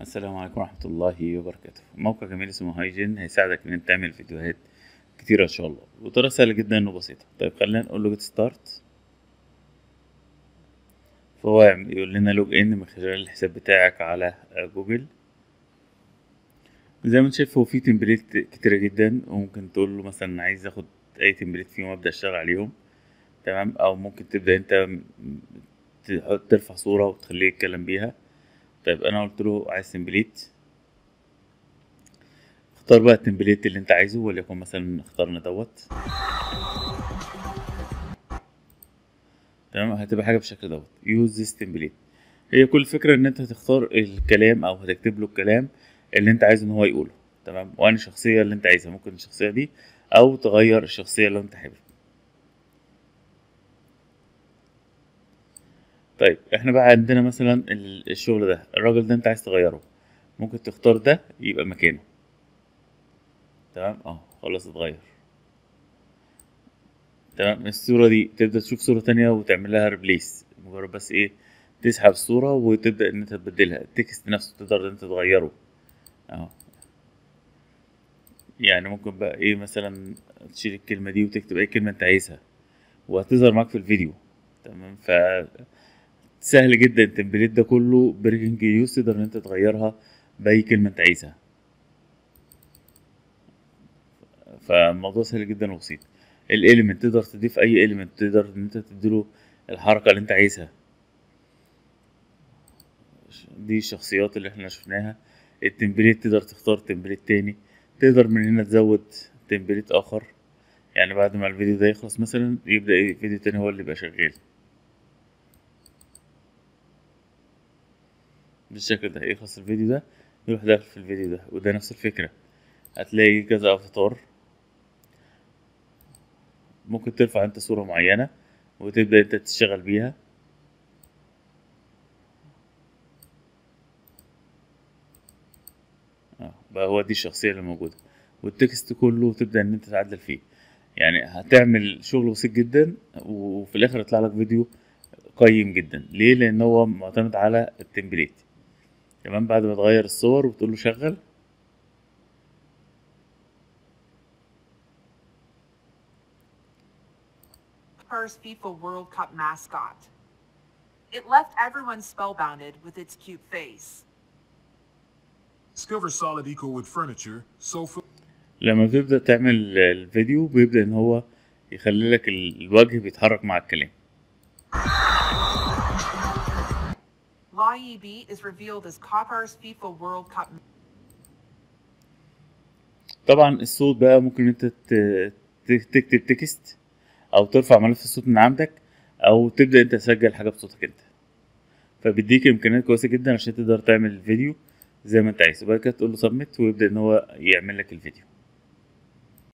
السلام عليكم ورحمة الله وبركاته. موقع جميل اسمه HeyGen هيساعدك إن أنت تعمل فيديوهات كتيرة إن شاء الله. وطريقة سهلة جدا وبسيطة. طيب خلينا نقول له get start فهو يقول لنا login من خلال الحساب بتاعك على جوجل. زي ما أنت شايف هو في template كتيرة جدا. وممكن تقول له مثلا عايز آخد أي template فيهم وأبدأ أشتغل عليهم. تمام؟ أو ممكن تبدأ أنت ترفع صورة وتخليه يتكلم بيها. طيب أنا قلت له عايز template اختار بقى ال template اللي أنت عايزه وليكن مثلا اخترنا دوت. تمام؟ هتبقى حاجة بالشكل دوت. use this template هي كل الفكرة إن أنت هتختار الكلام أو هتكتب له الكلام اللي أنت عايز إن هو يقوله. تمام؟ وانهي الشخصيه اللي أنت عايزها. ممكن الشخصية دي أو تغير الشخصية اللي أنت حابب طيب إحنا بقى عندنا مثلا ال- الشغل ده الراجل ده انت عايز تغيره ممكن تختار ده يبقى مكانه. تمام؟ آه خلاص اتغير. تمام؟ الصورة دي تبدأ تشوف صورة تانية وتعمل لها ريبليس مجرد بس إيه؟ تسحب الصورة وتبدأ إن انت تبدلها. التكست نفسه تقدر إن انت تغيره. اهو. يعني ممكن بقى إيه مثلا تشيل الكلمة دي وتكتب أي كلمة انت عايزها. وهتظهر معاك في الفيديو. تمام؟ ف سهل جدا ال template ده كله. breaking news تقدر إن أنت تغيرها بأي كلمة أنت عايزها. فالموضوع سهل جدا وبسيط. ال element تقدر تضيف أي element تقدر إن أنت تديله الحركة اللي أنت عايزها. دي الشخصيات اللي إحنا شفناها. ال template تقدر تختار template تاني. تقدر من هنا تزود تمبليت آخر. يعني بعد ما الفيديو ده يخلص مثلا يبدأ إيه فيديو تاني هو اللي يبقى شغال. بالشكل ده. يخلص الفيديو ده؟ يروح داخل في الفيديو ده وده نفس الفكرة. هتلاقي كذا افاتار ممكن ترفع أنت صورة معينة وتبدأ أنت تشتغل بيها. آه بقى هو دي الشخصية اللي موجودة. والتكست كله تبدأ إن أنت تعدل فيه. يعني هتعمل شغل بسيط جدا وفي الآخر يطلع لك فيديو قيم جدا. ليه؟ لأن هو معتمد على التمبليت تمام بعد ما تغير الصور وتقول له شغل First FIFA World Cup mascot. It left everyone spellbounded with its cute face. Silver solid equal with furniture, sofa, لما تبدأ تعمل الفيديو بيبدأ ان هو يخلي لك ال- الوجه بيتحرك مع الكلام YEB is revealed as Qatar's FIFA World Cup طبعا الصوت بقى ممكن أنت تكتب تكست أو ترفع ملف الصوت من عندك أو تبدأ أنت تسجل حاجة بصوتك أنت. فبيديك إمكانيات كويسة جدا عشان تقدر تعمل الفيديو زي ما أنت عايز. وبعد كده تقول له سبميت ويبدأ إن هو يعمل لك الفيديو.